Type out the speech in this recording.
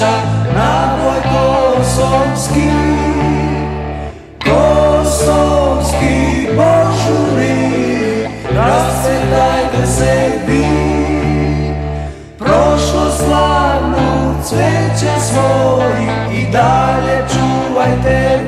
sreća na tvoj kosovski Kosovski požuri Rascvetajte se vi. Prošlo slavno cveće svoji I dalje čuvajte